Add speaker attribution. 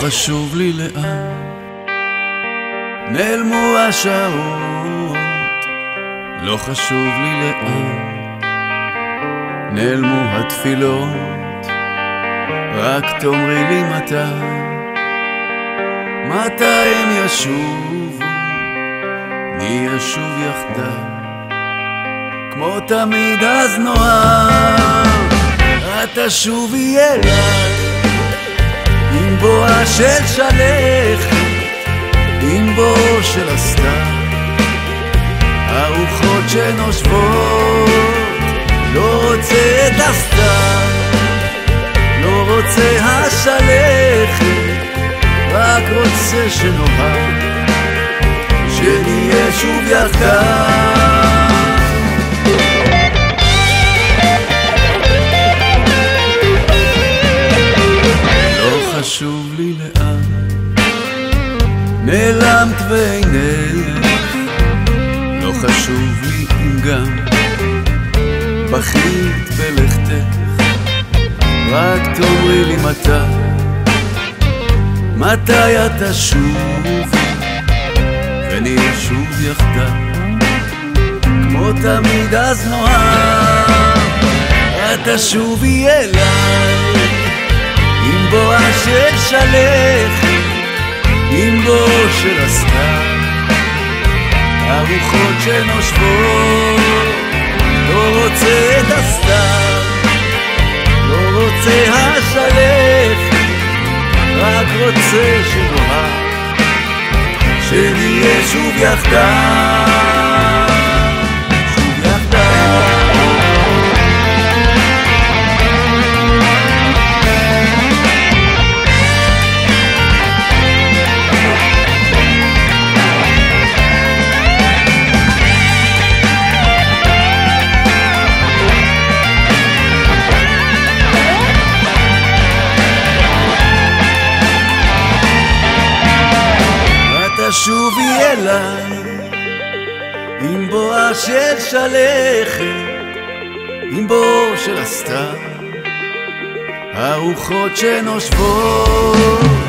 Speaker 1: חשוב לי לאן נעלמו השעות, לא חשוב לי לאן נעלמו התפילות, רק תאמרי לי מתי, מתי הם ישובו, מי ישוב יחדיו, כמו תמיד אז נאהב, אתה שובי אליי. עם בואה של שלכת. עם בואו של הסתיו, הרוחות שנושבות, לא רוצה את הסתיו, לא רוצה השלכת, רק רוצה שנאהב, שנהיה שוב יחדיו. נעלמת ואינך, לא חשוב לי אם גם בכית בלכתך, רק תאמרי לי מתי, מתי את תשובי, ונהיה שוב יחדיו, כמו תמיד אז נאהב, את תשובי אליי, עם בואה של שלכת. עם בוא של הסתיו, הרוחות שנושבות, לא רוצה את הסתיו, לא רוצה השלכת, רק רוצה שנאהב, שנהיה שוב יחדיו. תשובי אליי עם בואה של שלכת, עם בוא של הסתיו, הרוחות שנושבות,